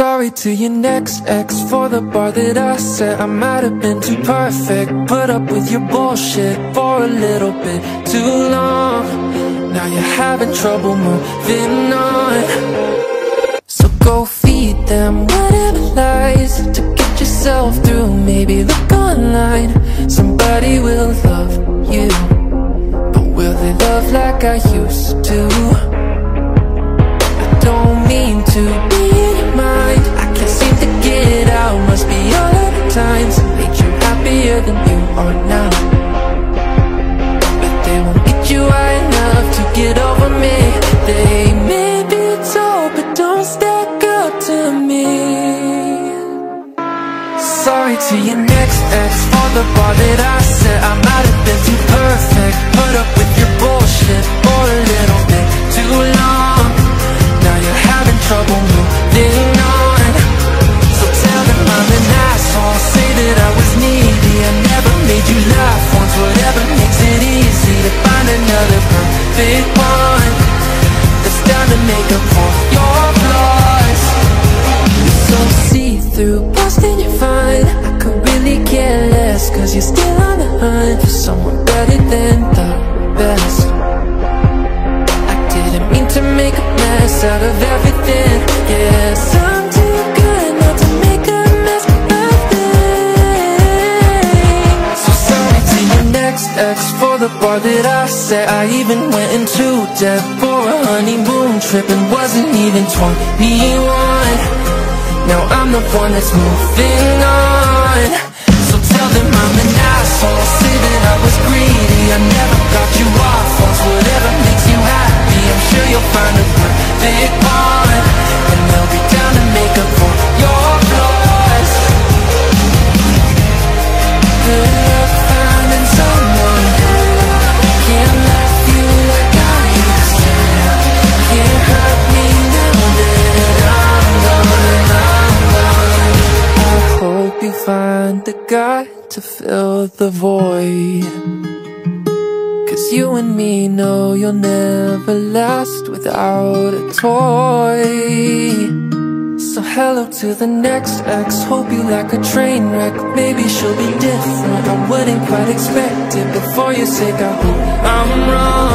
Sorry to your next ex for the bar that I set I might have been too perfect. Put up with your bullshit for a little bit too long. Now you're having trouble moving on. So go feed them whatever lies To get yourself through. Maybe look online. Somebody will love you. But will they love like I used to? I don't mean to to your next ex. For the bar that I set I might have been too perfect. Put up with your bullshit Cause you're still on the hunt For someone better than the best. I didn't mean to make a mess out of everything. Yes, I'm too good not to make a mess of things. So sorry to your next ex For the bar that I set. I even went into debt For a honeymoon trip And wasn't even 21 Now I'm the one that's moving on find the guy to fill the void. Cause you and me know you'll never last without a toy. So hello to the next ex. Hope you like a train wreck. Maybe she'll be different. I wouldn't quite expect it. Before you say I hope I'm wrong